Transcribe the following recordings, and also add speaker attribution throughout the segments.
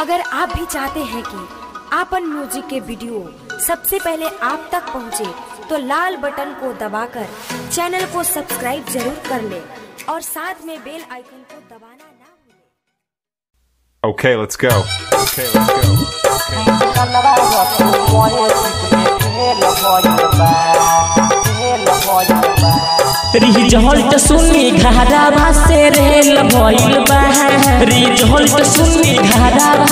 Speaker 1: अगर आप भी चाहते हैं कि आपन म्यूज़िक के वीडियो सबसे पहले आप तक पहुँचे, तो लाल बटन को दबाकर चैनल को सब्सक्राइब ज़रूर कर ले और साथ में बेल आइकन को दबाना ना भूलें।
Speaker 2: Okay, let's go. Okay, let's go.
Speaker 3: Result सुनी घरावा से रेल भइल बा रिज़ल्ट सुनी बा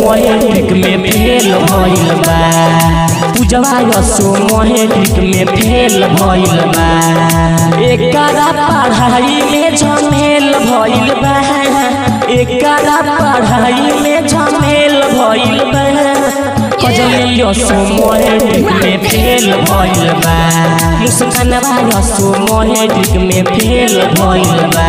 Speaker 3: मोहेटिक में फेल भइल बा पूजवा बा एकरा पढ़ाई में झमेल भइल बा एकरा पढ़ाई में झमेल भइल बा कजलियो सोमोहेटिक में फेल भइल बा मुस्कानवा रसो मोहेटिक में फेल भइल बा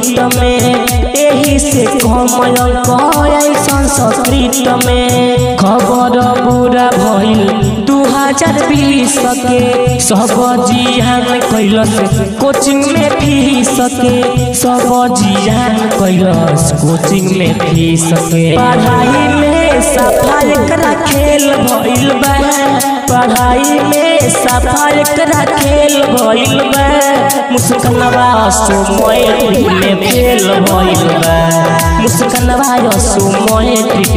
Speaker 3: गीत में से कमल संस्कृत में खबर बुरा भइल दू हज़ार बीस के। सब जियान कैलस कोचिंग में फ़ीस के। सब जियान कैलस कोचिंग में फ़ीस के। पढ़ाई में सफ़ा एकरा खेल भइल बा। पढ़ाई में सफ़ा एकरा खेल भइल बा। मुस्कानवा सोमय में फेल भइल बा मुस्कानवा सोमय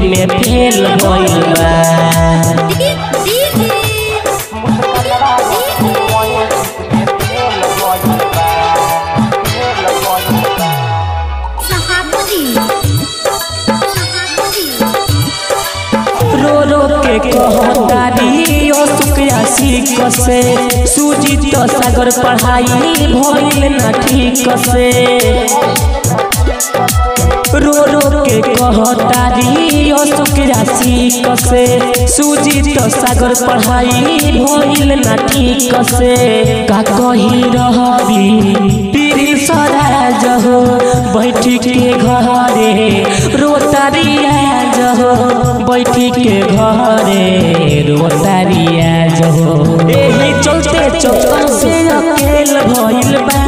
Speaker 3: में फेल भइल बा रो रो के कहतारी ओ सीख से सुजीत सागर पढ़ाई भइल ना ठीक से रो रो के कहतारी सुखया सीख से सुजीत सागर पढ़ाई भइल ना ठीक से का कही रहबी? पीरी सराज हो बैठ के घरे रोतारिया जहो बैठी के घरे रोतारिया जहो। एही चलते चौकन से अकेल भइल बा।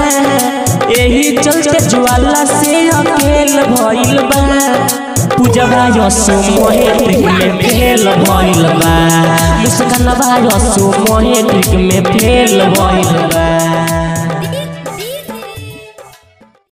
Speaker 3: एही चलते ज्वाला से अकेल भइल बा। पूजवा यसो मोहेटिक में फेल भइल बा। मुस्कानवा यसो मोहेटिक में फेल भइल बा।